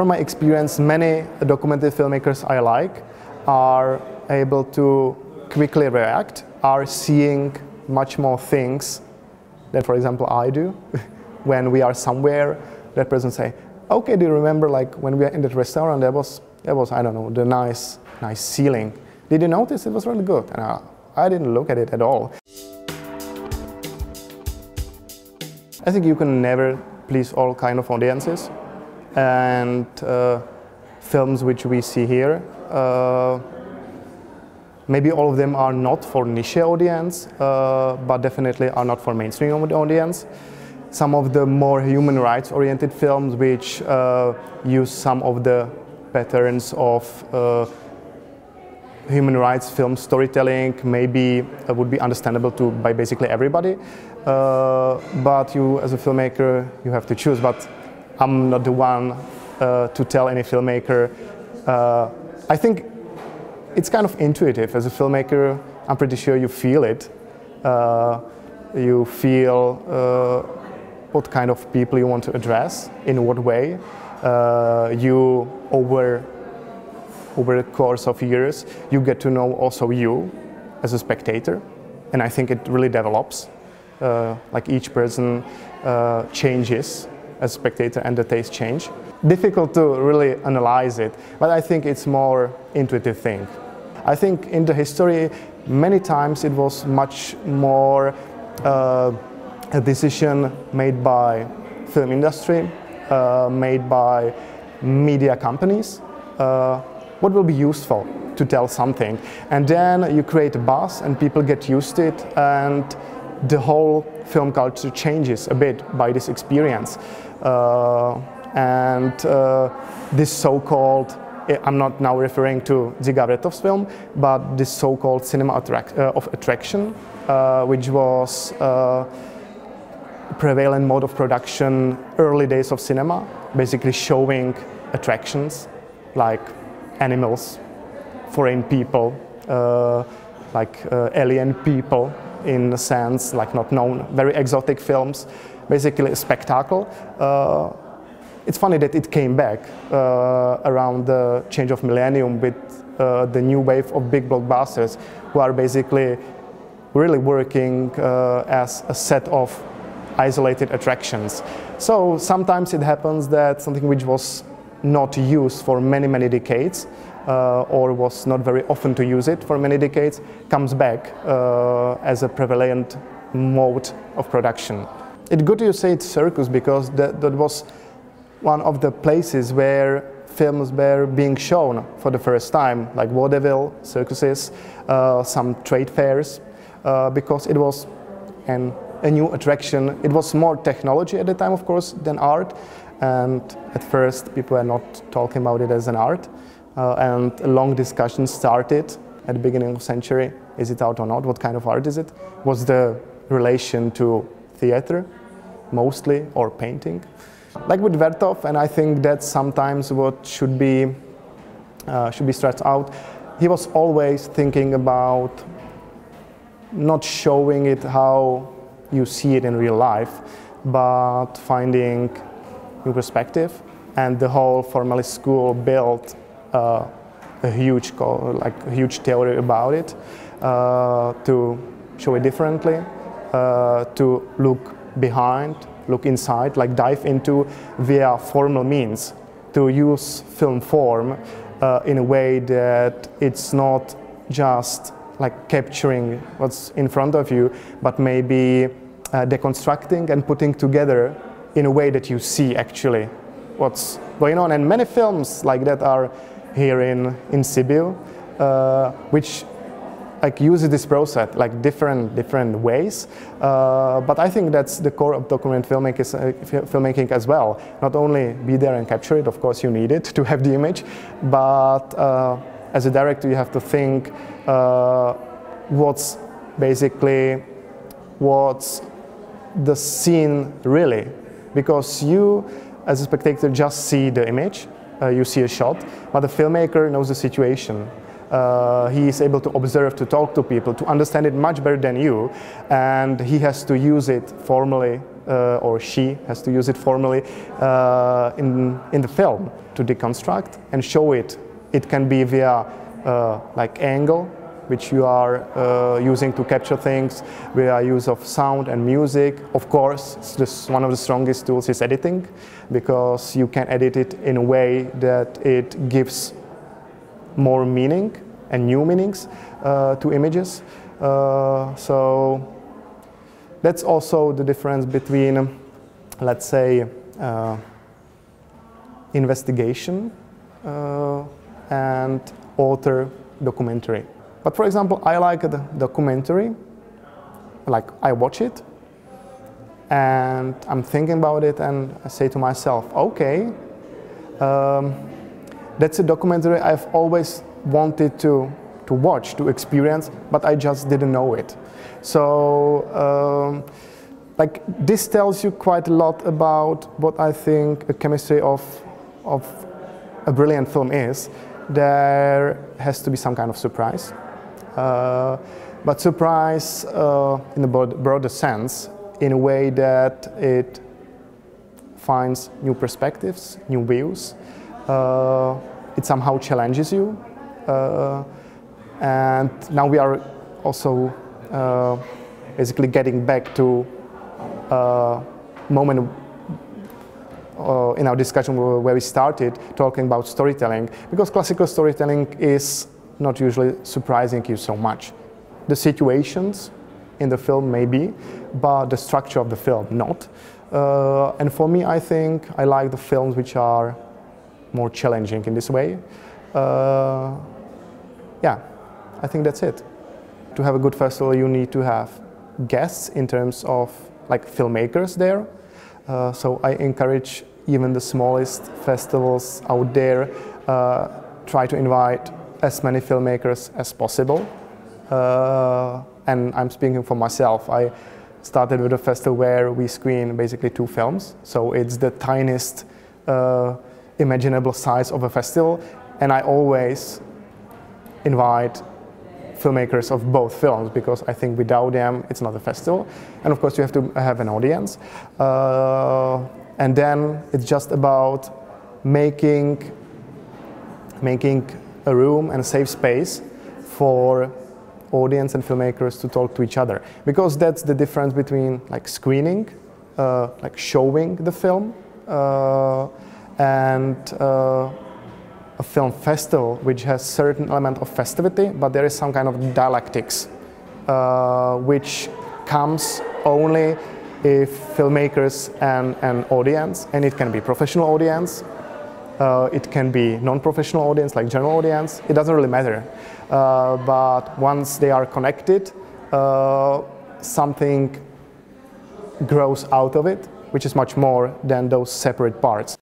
from my experience, many documentary filmmakers I like are able to quickly react, are seeing much more things than, for example, I do. when we are somewhere, that person say, okay, do you remember like when we were in that restaurant, there was, there was I don't know, the nice, nice ceiling. Did you notice it was really good? And I, I didn't look at it at all. I think you can never please all kind of audiences and uh, films which we see here uh, maybe all of them are not for niche audience uh, but definitely are not for mainstream audience. Some of the more human rights oriented films which uh, use some of the patterns of uh, human rights film storytelling maybe uh, would be understandable to by basically everybody. But you as a filmmaker you have to choose but I'm not the one uh, to tell any filmmaker. Uh, I think it's kind of intuitive. As a filmmaker I'm pretty sure you feel it. Uh, you feel uh, what kind of people you want to address in what way. You over over the course of years, you get to know also you as a spectator, and I think it really develops. Uh, like each person uh, changes as a spectator and the taste change. Difficult to really analyze it, but I think it's more intuitive thing. I think in the history, many times it was much more uh, a decision made by film industry, uh, made by media companies, uh, what will be useful to tell something. And then you create a buzz and people get used to it and the whole film culture changes a bit by this experience. Uh, and uh, this so-called, eh, I'm not now referring to Dziga Vertov's film, but this so-called cinema attract, uh, of attraction, which was prevalent mode of production early days of cinema, basically showing attractions like animals, foreign people, uh, like uh, alien people in a sense, like not known, very exotic films, basically a spectacle. Uh, it's funny that it came back uh, around the change of millennium with uh, the new wave of big blockbusters who are basically really working as a set of isolated attractions. So sometimes it happens that something which was not used for many, many decades, uh, or was not very often to use it for many decades, comes back uh, as a prevalent mode of production. It's good you say it's circus because that, that was one of the places where films were being shown for the first time, like vaudeville, circuses, uh, some trade fairs, uh, because it was an, a new attraction. It was more technology at the time, of course, than art, and at first people were not talking about it as an art uh, and a long discussion started at the beginning of the century is it art or not what kind of art is it was the relation to theater mostly or painting like with Vertov and I think that's sometimes what should be uh, should be stressed out he was always thinking about not showing it how you see it in real life but finding new perspective. And the whole formalist school built uh, a huge, like a huge theory about it uh, to show it differently, uh, to look behind, look inside, like dive into via formal means, to use film form uh, in a way that it's not just like capturing what's in front of you, but maybe uh, deconstructing and putting together in a way that you see actually what's going on. And many films like that are here in, in Sibiu, uh, which like uses this process like different different ways. Uh, but I think that's the core of document filmmaking, uh, filmmaking as well. Not only be there and capture it, of course you need it to have the image, but uh, as a director you have to think uh, what's basically what's the scene really because you as a spectator just see the image, uh, you see a shot, but the filmmaker knows the situation. Uh, he is able to observe, to talk to people, to understand it much better than you, and he has to use it formally, uh, or she has to use it formally uh, in, in the film to deconstruct and show it. It can be via uh, like angle, which you are uh, using to capture things via use of sound and music. Of course, this, one of the strongest tools is editing, because you can edit it in a way that it gives more meaning and new meanings uh, to images. Uh, so that's also the difference between, let's say, uh, investigation and author documentary. But for example, I like the documentary, like I watch it, and I'm thinking about it and I say to myself, okay, um, that's a documentary I've always wanted to, to watch, to experience, but I just didn't know it. So, um, like, this tells you quite a lot about what I think the chemistry of, of a brilliant film is. There has to be some kind of surprise. Uh, but surprise uh, in a broader sense, in a way that it finds new perspectives, new views. Uh, it somehow challenges you. Uh, and now we are also uh, basically getting back to a moment uh, in our discussion where we started talking about storytelling, because classical storytelling is not usually surprising you so much. The situations in the film maybe, but the structure of the film not. Uh, and for me, I think I like the films which are more challenging in this way. Uh, yeah, I think that's it. To have a good festival, you need to have guests in terms of like filmmakers there. Uh, so I encourage even the smallest festivals out there uh, try to invite as many filmmakers as possible. Uh, and I'm speaking for myself. I started with a festival where we screen basically two films. So it's the tiniest uh, imaginable size of a festival. And I always invite filmmakers of both films because I think without them it's not a festival. And of course you have to have an audience. Uh, and then it's just about making, making a room and a safe space for audience and filmmakers to talk to each other because that's the difference between like screening uh, like showing the film uh, and uh, a film festival which has certain element of festivity, but there is some kind of dialectics uh, which comes only if filmmakers and an audience, and it can be professional audience, uh, it can be non-professional audience like general audience, it doesn't really matter. Uh, but once they are connected, uh, something grows out of it, which is much more than those separate parts.